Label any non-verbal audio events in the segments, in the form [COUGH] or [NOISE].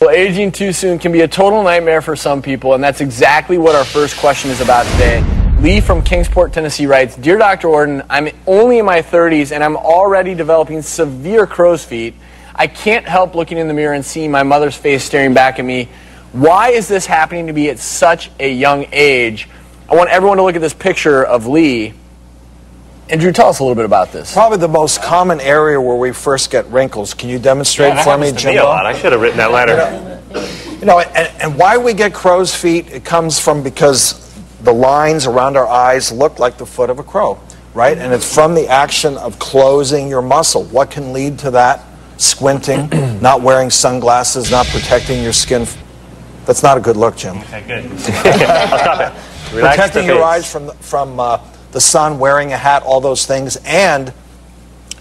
Well, aging too soon can be a total nightmare for some people, and that's exactly what our first question is about today. Lee from Kingsport, Tennessee writes Dear Dr. Ordon, I'm only in my 30s and I'm already developing severe crow's feet. I can't help looking in the mirror and seeing my mother's face staring back at me. Why is this happening to me at such a young age? I want everyone to look at this picture of Lee. And Drew, tell us a little bit about this. Probably the most common area where we first get wrinkles. Can you demonstrate Yeah, for me, happens to me a lot. I should have written that letter. You know, and, and why we get crow's feet, it comes from because the lines around our eyes look like the foot of a crow, right? And it's from the action of closing your muscle. What can lead to that? Squinting, [CLEARS THROAT] not wearing sunglasses, not protecting your skin. That's not a good look, Jim. Okay, good. [LAUGHS] I'll stop it. [LAUGHS] Relax protecting your eyes from from uh, the sun, wearing a hat, all those things, and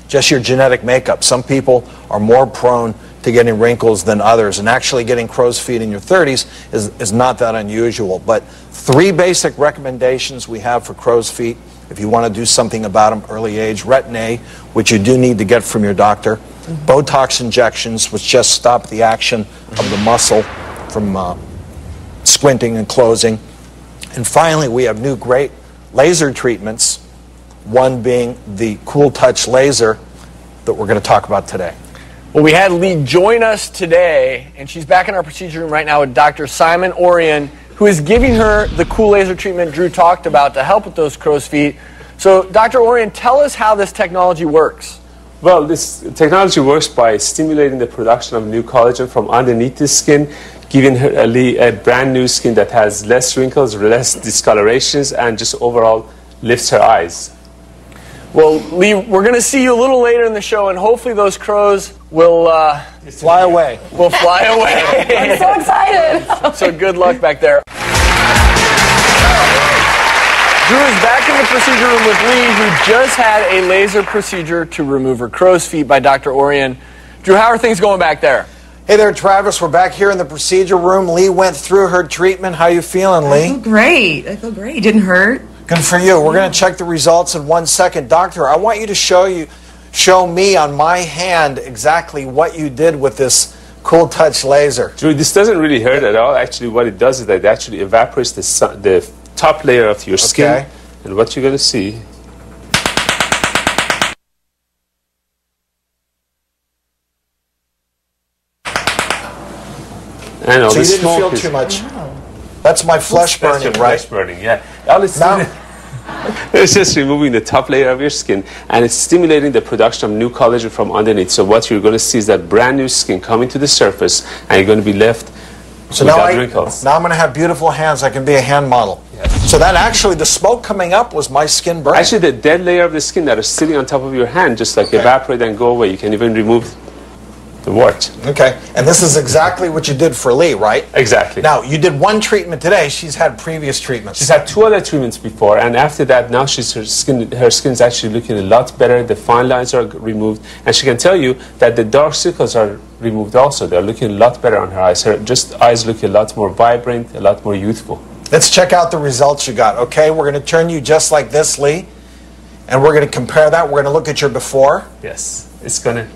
just your genetic makeup. Some people are more prone to getting wrinkles than others, and actually getting crow's feet in your 30s is, is not that unusual. But three basic recommendations we have for crow's feet if you want to do something about them early age retin A, which you do need to get from your doctor, Botox injections, which just stop the action of the muscle from uh, squinting and closing. And finally, we have new great laser treatments, one being the Cool Touch laser that we're going to talk about today. Well, we had Lee join us today, and she's back in our procedure room right now with Dr. Simon Ourian, who is giving her the Coolaser treatment Drew talked about to help with those crow's feet. So, Dr. Ourian, tell us how this technology works. Well, this technology works by stimulating the production of new collagen from underneath the skin, giving her a, a brand new skin that has less wrinkles, less discolorations, and just overall lifts her eyes. Well, Lee, we're going to see you a little later in the show, and hopefully those crows will uh, Fly [LAUGHS] away. will fly away. I'm so excited. [LAUGHS] so good luck back there. Drew is back in the procedure room with Lee, who just had a laser procedure to remove her crow's feet by Dr. Ourian. Drew, how are things going back there? Hey there, Travis. We're back here in the procedure room. Lee went through her treatment. How you feeling, Lee? I feel Lee? great. I feel great. Didn't hurt. Good for you. We're going to check the results in one second. Doctor, I want you to show you show me on my hand exactly what you did with this Cool Touch laser. Drew, this doesn't really hurt at all. Actually, what it does is that it actually evaporates the, sun, the top layer of your skin. Okay. And what you're going to see And all So you didn't feel is- too much. Oh. That's my flesh That's burning, your right? flesh burning, yeah. All it's, Now- [LAUGHS] it's just removing the top layer of your skin and it's stimulating the production of new collagen from underneath. So what you're going to see is that brand new skin coming to the surface and you're going to be left So now, without I, wrinkles. now I'm going to have beautiful hands. I can be a hand model. So that actually, the smoke coming up was my skin burning. Actually, the dead layer of the skin that is sitting on top of your hand just like Okay. evaporate and go away. You can even remove the wart. okay. And this is exactly what you did for Lee, right? Exactly. Now, you did one treatment today. She's had previous treatments. She's had two other treatments before, and after that, now she's her skin. Her skin is actually looking a lot better. The fine lines are removed, and she can tell you that the dark circles are removed also. They're looking a lot better on her eyes. Her just eyes look a lot more vibrant, a lot more youthful. Let's check out the results you got, okay? We're going to turn you just like this, Lee. And we're going to compare that. We're going to look at your before. Yes, it's gonna.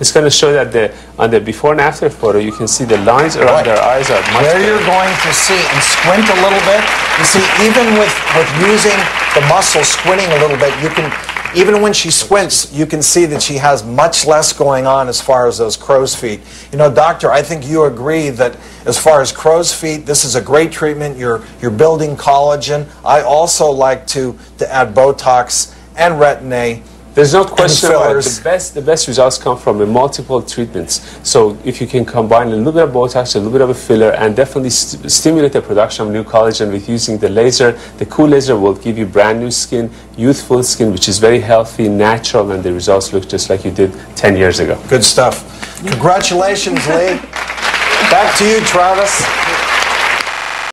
It's going to show that the on the before and after photo, you can see the lines around Right. her eyes are much Where better. you're going to see, and squint a little bit. You see, even with, with using the muscle, squinting a little bit, you can, even when she squints, you can see that she has much less going on as far as those crow's feet. You know, doctor, I think you agree that as far as crow's feet, this is a great treatment. You're, you're building collagen. I also like to, to add Botox and Retin A. There's no question about it. The best, the best results come from multiple treatments. So if you can combine a little bit of Botox, a little bit of a filler, and definitely st- stimulate the production of new collagen with using the laser, the Coolaser will give you brand new skin, youthful skin, which is very healthy, natural, and the results look just like you did 10 years ago. Good stuff. Congratulations, Lee. [LAUGHS] Back to you, Travis.